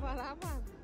tava mano.